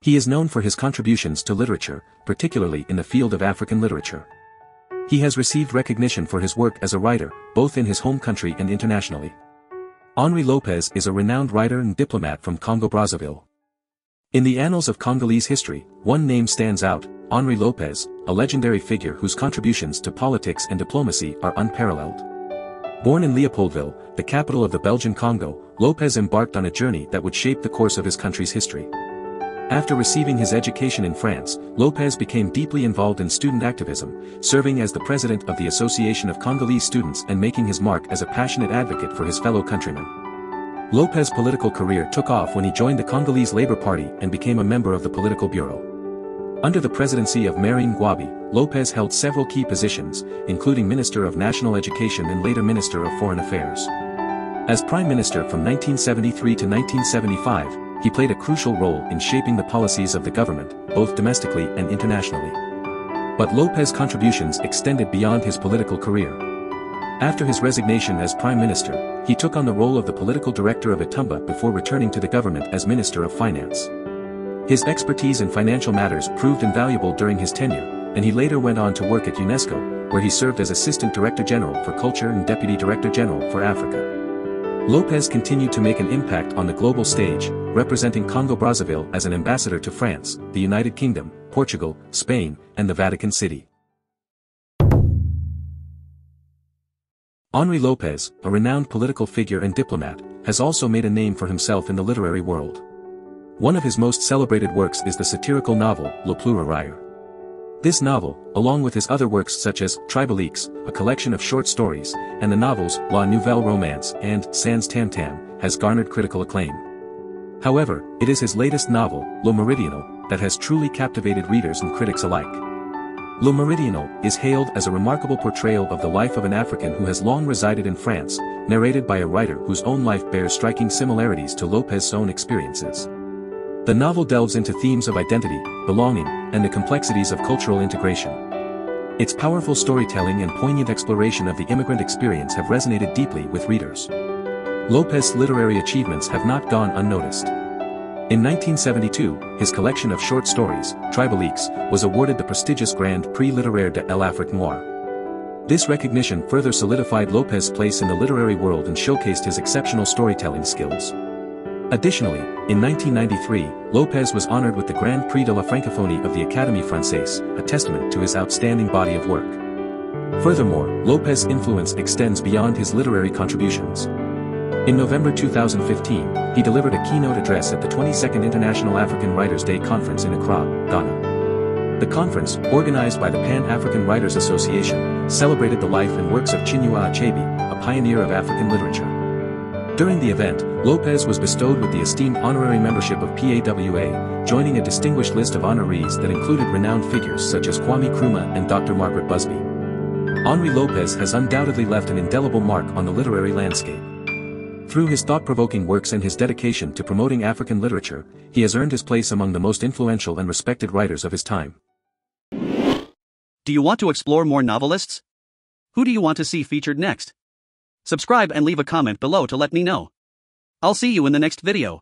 He is known for his contributions to literature, particularly in the field of African literature. He has received recognition for his work as a writer, both in his home country and internationally. Henri Lopes is a renowned writer and diplomat from Congo-Brazzaville. In the annals of Congolese history, one name stands out, Henri Lopes, a legendary figure whose contributions to politics and diplomacy are unparalleled. Born in Leopoldville, the capital of the Belgian Congo, Lopes embarked on a journey that would shape the course of his country's history. After receiving his education in France, Lopes became deeply involved in student activism, serving as the president of the Association of Congolese Students and making his mark as a passionate advocate for his fellow countrymen. Lopes's political career took off when he joined the Congolese Labour Party and became a member of the political bureau. Under the presidency of Marien Ngouabi, Lopes held several key positions, including Minister of National Education and later Minister of Foreign Affairs. As Prime Minister from 1973 to 1975, he played a crucial role in shaping the policies of the government, both domestically and internationally. But Lopes's contributions extended beyond his political career. After his resignation as Prime Minister, he took on the role of the political director of Etumba before returning to the government as Minister of Finance. His expertise in financial matters proved invaluable during his tenure, and he later went on to work at UNESCO, where he served as Assistant Director General for Culture and Deputy Director General for Africa. Lopes continued to make an impact on the global stage, representing Congo-Brazzaville as an ambassador to France, the United Kingdom, Portugal, Spain, and the Vatican City. Henri Lopes, a renowned political figure and diplomat, has also made a name for himself in the literary world. One of his most celebrated works is the satirical novel, Le Pleureur. This novel, along with his other works such as Tribaliques, a collection of short stories, and the novels La Nouvelle Romance and Sans Tam Tam, has garnered critical acclaim. However, it is his latest novel, Le Meridional, that has truly captivated readers and critics alike. Le Meridional is hailed as a remarkable portrayal of the life of an African who has long resided in France, narrated by a writer whose own life bears striking similarities to Lopes's own experiences. The novel delves into themes of identity, belonging, and the complexities of cultural integration. Its powerful storytelling and poignant exploration of the immigrant experience have resonated deeply with readers. Lopes's literary achievements have not gone unnoticed. In 1972, his collection of short stories, Tribaliques, was awarded the prestigious Grand Prix Littéraire de l'Afrique Noire. This recognition further solidified Lopes's place in the literary world and showcased his exceptional storytelling skills. Additionally, in 1993, Lopes was honored with the Grand Prix de la Francophonie of the Académie Française, a testament to his outstanding body of work. Furthermore, Lopes's influence extends beyond his literary contributions. In November 2015, he delivered a keynote address at the 22nd International African Writers' Day Conference in Accra, Ghana. The conference, organized by the Pan-African Writers Association, celebrated the life and works of Chinua Achebe, a pioneer of African literature. During the event, Lopes was bestowed with the esteemed honorary membership of PAWA, joining a distinguished list of honorees that included renowned figures such as Kwame Nkrumah and Dr. Margaret Busby. Henri Lopes has undoubtedly left an indelible mark on the literary landscape. Through his thought-provoking works and his dedication to promoting African literature, he has earned his place among the most influential and respected writers of his time. Do you want to explore more novelists? Who do you want to see featured next? Subscribe and leave a comment below to let me know. I'll see you in the next video.